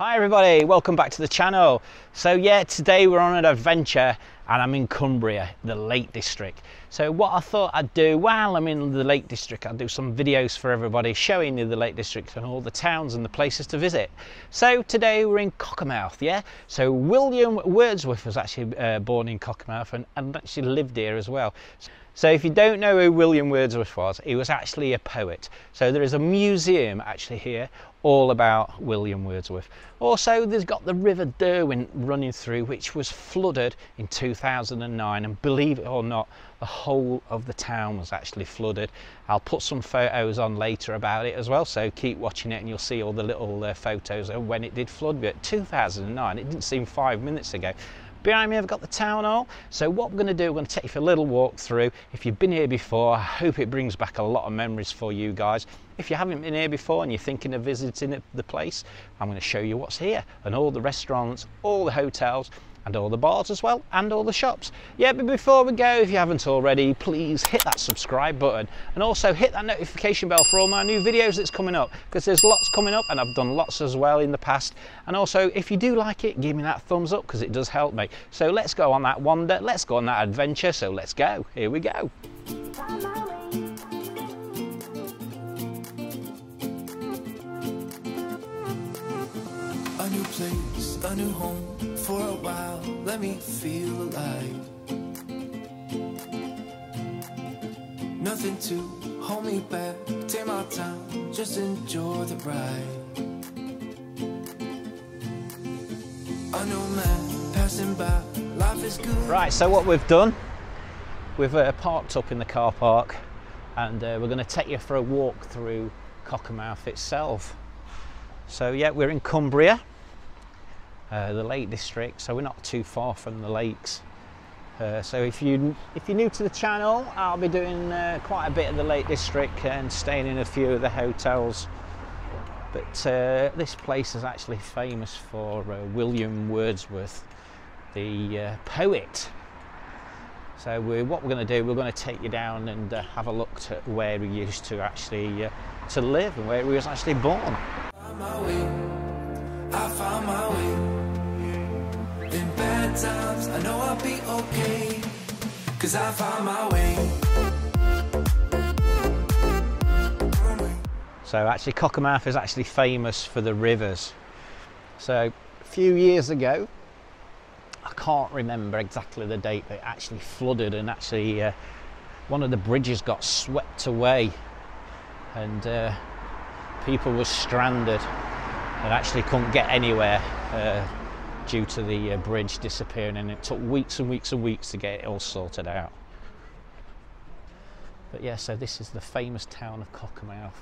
Hi everybody, welcome back to the channel. So yeah, today we're on an adventure and I'm in Cumbria, the Lake District. So what I thought I'd do while I'm in the Lake District, I'll do some videos for everybody showing you the Lake District and all the towns and the places to visit. So today we're in Cockermouth, yeah? So William Wordsworth was actually uh, born in Cockermouth and, and actually lived here as well. So if you don't know who William Wordsworth was, he was actually a poet. So there is a museum actually here all about William Wordsworth. Also, there's got the River Derwent running through, which was flooded in 2009. And believe it or not, the whole of the town was actually flooded. I'll put some photos on later about it as well. So keep watching it and you'll see all the little uh, photos of when it did flood. But 2009, it didn't seem five minutes ago. Behind me I've got the town hall. So what we're going to do, we're going to take you for a little walk through. If you've been here before, I hope it brings back a lot of memories for you guys. If you haven't been here before and you're thinking of visiting the place, I'm going to show you what's here and all the restaurants, all the hotels, and all the bars as well and all the shops. Yeah but before we go if you haven't already please hit that subscribe button. And also hit that notification bell for all my new videos that's coming up because there's lots coming up and I've done lots as well in the past. And also if you do like it give me that thumbs up because it does help me. So let's go on that wander let's go on that adventure so let's go. Here we go new place, a new home for a while. Let me feel alive. Nothing to hold me back. Take my time, just enjoy the ride. A new man passing by. Life is good. Right, so what we've done, we've uh, parked up in the car park and uh, we're going to take you for a walk through Cockermouth itself. So yeah, we're in Cumbria, uh, the Lake District, so we're not too far from the lakes. Uh, so if you if you're new to the channel, I'll be doing uh, quite a bit of the Lake District and staying in a few of the hotels. But uh, this place is actually famous for uh, William Wordsworth, the uh, poet. So we what we're going to do, we're going to take you down and have a look at where he used to actually to live and where he was actually born. I found my way. Bad times, I know I'll be okay. Cause I found my way. So actually Cockermouth is actually famous for the rivers. So a few years ago, I can't remember exactly the date, but it actually flooded and actually uh, one of the bridges got swept away and uh, people were stranded and actually couldn't get anywhere uh, due to the uh, bridge disappearing and it took weeks and weeks and weeks to get it all sorted out. But yeah, so this is the famous town of Cockermouth.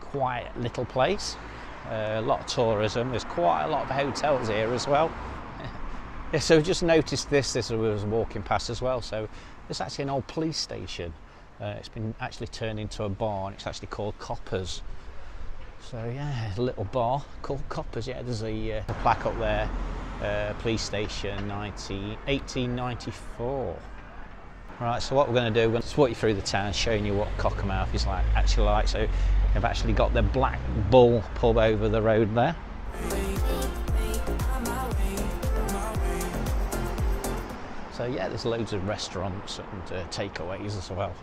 Quiet little place, uh, a lot of tourism. There's quite a lot of hotels here as well. yeah, so just noticed this. as I was walking past as well. So it's actually an old police station. Uh, it's been actually turned into a bar, and it's actually called Coppers. So yeah, a little bar called Coppers. Yeah, there's a, uh, a plaque up there. Uh, police station 19, 1894. Right, so what we're going to do, we're going to walk you through the town, showing you what Cockermouth is like, actually like. So they've actually got the Black Bull pub over the road there. So yeah, there's loads of restaurants and uh, takeaways as well.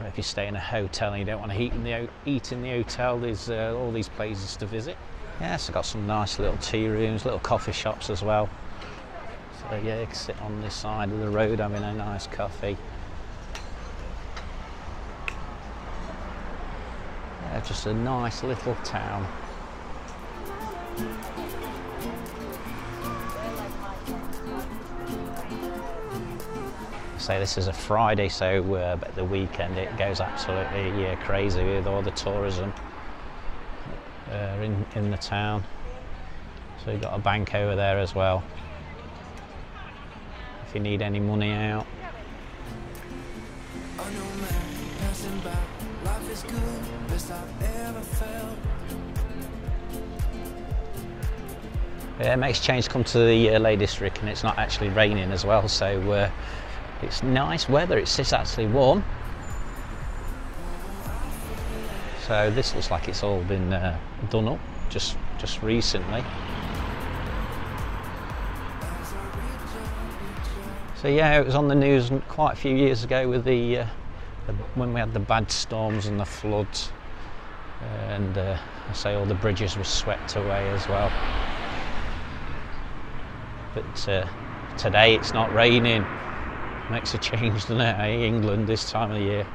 If you stay in a hotel and you don't want to eat in the, eat in the hotel, there's uh, all these places to visit. Yes, Yeah, so got some nice little tea rooms, little coffee shops as well. So yeah, you can sit on this side of the road having a nice coffee. Yeah, just a nice little town. Say this is a Friday, so uh, but the weekend it goes absolutely yeah, crazy with all the tourism uh, in in the town. So you've got a bank over there as well. If you need any money out. A new man passing by. Life is good, best I've ever felt. Yeah, it makes change come to the uh, Lake District and it's not actually raining as well, so uh, it's nice weather. It's, actually warm. So this looks like it's all been uh, done up. just just recently. So yeah, it was on the news quite a few years ago with the, uh, the when we had the bad storms and the floods, and uh, I say all the bridges were swept away as well. But uh, today it's not raining. Makes a change, doesn't it? eh, England this time of the year.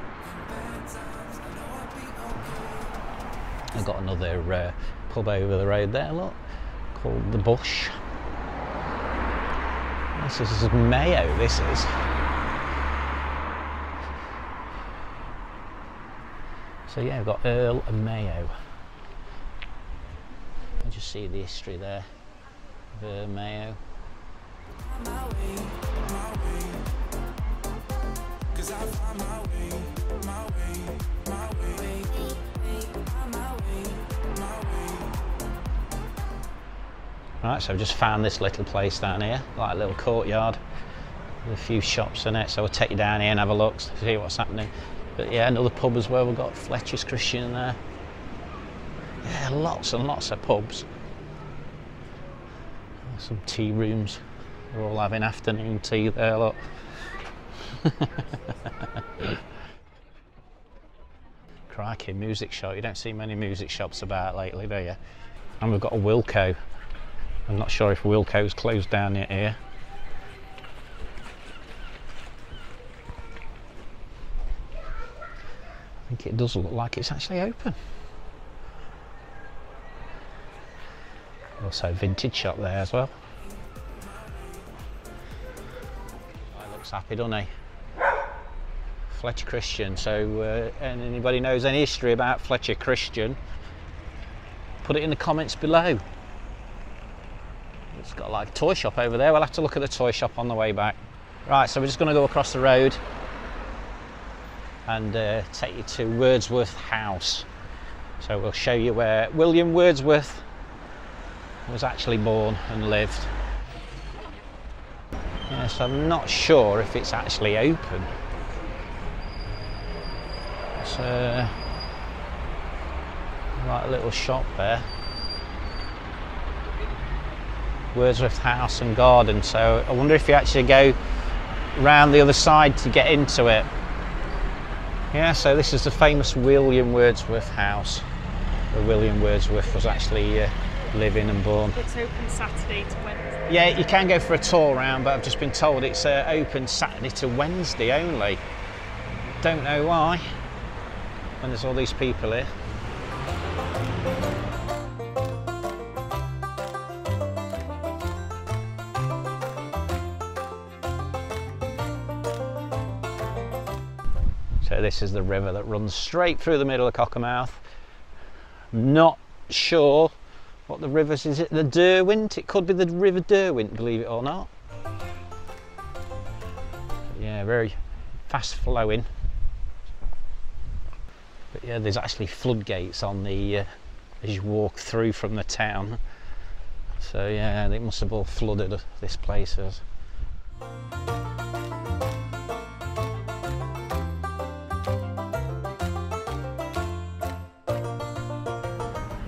I've got another uh, pub over the road there, look, called the Bush. This is Mayo, this is. So yeah, we've got Earl and Mayo. I just see the history there of Mayo. Right, so I've just found this little place down here, like a little courtyard with a few shops in it. So I'll take you down here and have a look, see what's happening. But yeah, another pub as well. We've got Fletcher's Christian there. Yeah, lots and lots of pubs. Some tea rooms. We're all having afternoon tea there, look. Crikey, music shop. You don't see many music shops about lately, do you? And we've got a Wilko. I'm not sure if Wilko's closed down yet here. I think it does look like it's actually open. Also vintage shop there as well. Looks happy, doesn't he? Fletcher Christian. So, uh, and anybody knows any history about Fletcher Christian, put it in the comments below. It's got like a toy shop over there. We'll have to look at the toy shop on the way back. Right, so we're just going to go across the road and uh, take you to Wordsworth House. So we'll show you where William Wordsworth was actually born and lived. Yes, I'm not sure if it's actually open. It's uh, like a little shop there. Wordsworth House and Garden. So I wonder if you actually go round the other side to get into it. Yeah, so this is the famous William Wordsworth House, where William Wordsworth was actually uh, living and born. It's open Saturday to Wednesday. Yeah, you can go for a tour round, but I've just been told it's uh, open Saturday to Wednesday only. Don't know why. When there's all these people here. So this is the river that runs straight through the middle of Cockermouth. Not sure what the rivers is. It the Derwent? It could be the River Derwent, believe it or not. Yeah, very fast flowing. But yeah, there's actually floodgates on the uh, as you walk through from the town. So yeah, they must have all flooded this place. As.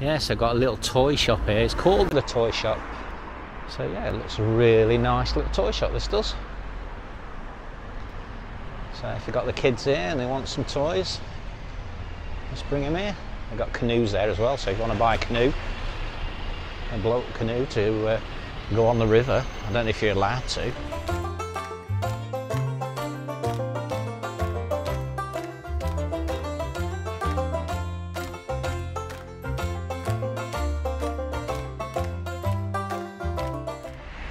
Yes, I've got a little toy shop here. It's called the toy shop. So yeah, it looks a really nice little toy shop. This does. So if you've got the kids here and they want some toys, bring them here. They've got canoes there as well. So if you want to buy a canoe, a blow up canoe to uh, go on the river, I don't know if you're allowed to.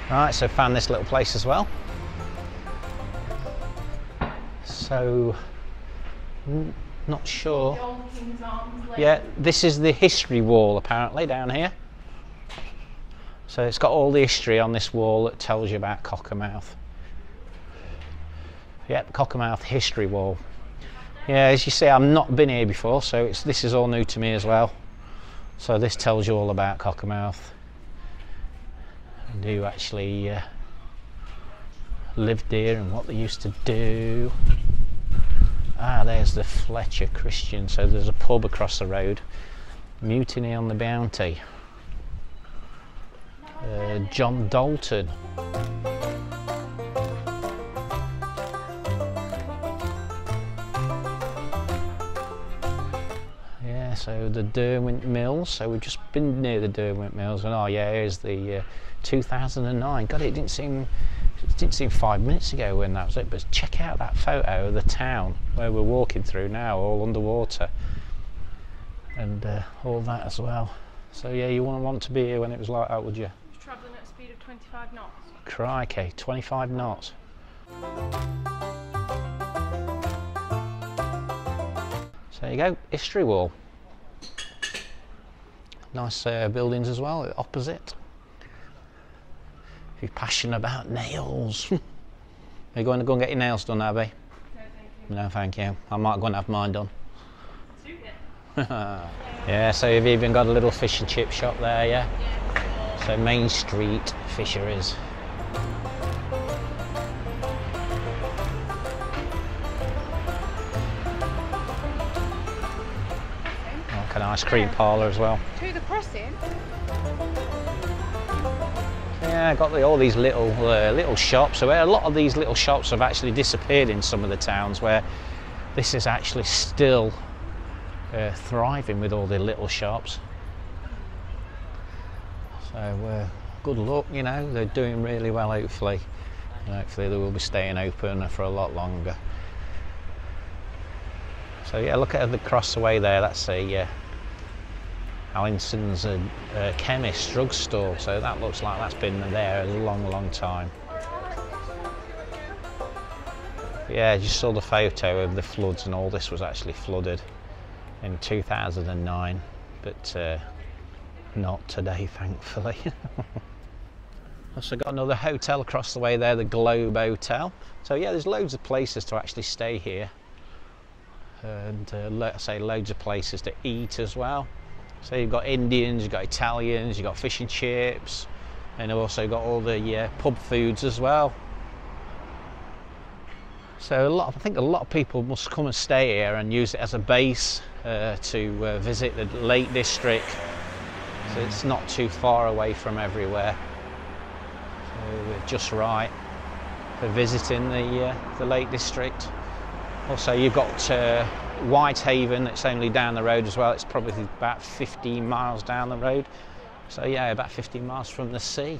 Right, so found this little place as well. So, not sure. Arms Lane. Yeah, this is the history wall apparently down here. So it's got all the history on this wall that tells you about Cockermouth. Yep, Cockermouth history wall. Yeah, as you see, I've not been here before, so it's this is all new to me as well. So this tells you all about Cockermouth and who actually uh, lived here and what they used to do. Ah, there's the Fletcher Christian. So there's a pub across the road. Mutiny on the Bounty. uh, John Dalton. Yeah, so the Derwent Mills. So we've just been near the Derwent Mills, and oh yeah, here's the uh, 2009. God, it didn't seem didn't seem five minutes ago when that was it. But check out that photo of the town where we're walking through now, all underwater, and uh, all that as well. So yeah, you wouldn't want to be here when it was like that, would you? Travelling at a speed of 25 knots. Crikey, 25 knots. So there you go, history wall. Nice uh, buildings as well, opposite. If you're passionate about nails. Are you going to go and get your nails done, Abby? No, thank you. No, thank you. I might go and have mine done. Yeah, so you've even got a little fish and chip shop there, yeah? So Main Street Fisheries. Like an ice cream parlour as well. To the crossing. Yeah, got the, all these little uh, little shops. So a lot of these little shops have actually disappeared in some of the towns where this is actually still uh, thriving with all the little shops. So uh, good luck, you know, they're doing really well hopefully. And hopefully they will be staying open for a lot longer. So yeah, look at the cross away there, that's a uh, Allinson's a, a chemist drugstore, so that looks like that's been there a long, long time. Yeah, just saw the photo of the floods and all this was actually flooded in 2009, but uh, not today, thankfully. Also got another hotel across the way there, the Globe Hotel. So yeah, there's loads of places to actually stay here, and uh, let's say loads of places to eat as well. So you've got Indians, you've got Italians, you've got fish and chips, and you've also got all the pub foods as well. So a lot, of, I think a lot of people must come and stay here and use it as a base uh, to uh, visit the Lake District. So it's not too far away from everywhere. So we're just right for visiting the uh, the Lake District. Also, you've got uh, Whitehaven. It's only down the road as well. It's probably about 15 miles down the road. So yeah, about 15 miles from the sea.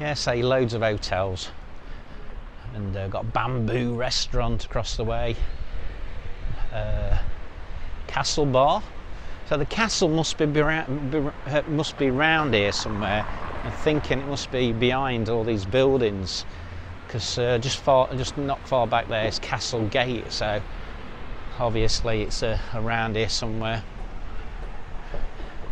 Yeah, say loads of hotels, and uh, got Bamboo Restaurant across the way. Uh, Castle Bar. So the castle must be, be must be round here somewhere. I'm thinking it must be behind all these buildings, because uh, just far, just not far back there is Castle Gate. So obviously it's uh, around here somewhere.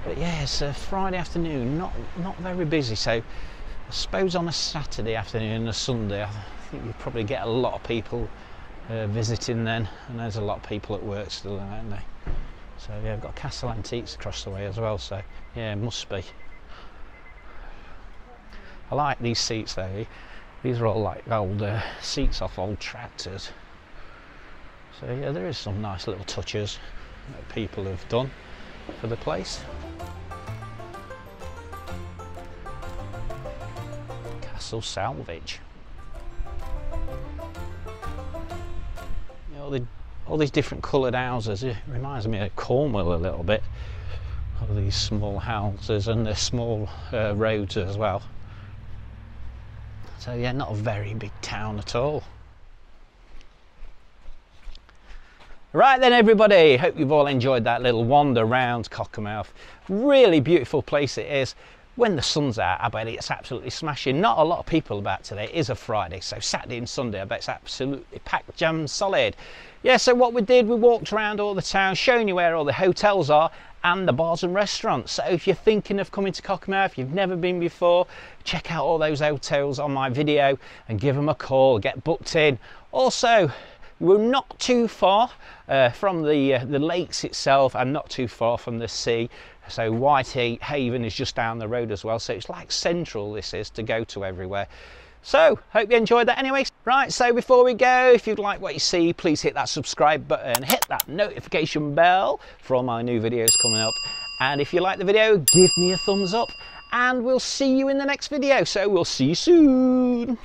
But yeah, it's a Friday afternoon, not not very busy. So I suppose on a Saturday afternoon and a Sunday, I think you probably get a lot of people uh, visiting then, and there's a lot of people at work still, aren't they? So yeah, I've got Castle Antiques across the way as well. So yeah, must be. I like these seats though. These are all like old uh, seats off old tractors. So yeah, there is some nice little touches that people have done for the place. Castle Salvage. Know, the, all these different coloured houses. It reminds me of Cornwall a little bit. All these small houses and the small uh, roads as well. So yeah, not a very big town at all. Right then everybody, hope you've all enjoyed that little wander round Cockermouth. Really beautiful place it is. When the sun's out, I bet it's absolutely smashing. Not a lot of people about today. It is a Friday, so Saturday and Sunday, I bet it's absolutely packed, jam solid. Yeah, so what we did, we walked around all the town, showing you where all the hotels are and the bars and restaurants. So if you're thinking of coming to Cockermouth, if you've never been before, check out all those hotels on my video and give them a call, get booked in. Also, we're not too far uh, from the uh, the lakes itself and not too far from the sea. So Whitehaven is just down the road as well. So it's like central this is to go to everywhere. So, hope you enjoyed that anyway. Right, so before we go, if you'd like what you see, please hit that subscribe button, hit that notification bell for all my new videos coming up. And if you like the video, give me a thumbs up and we'll see you in the next video. So we'll see you soon.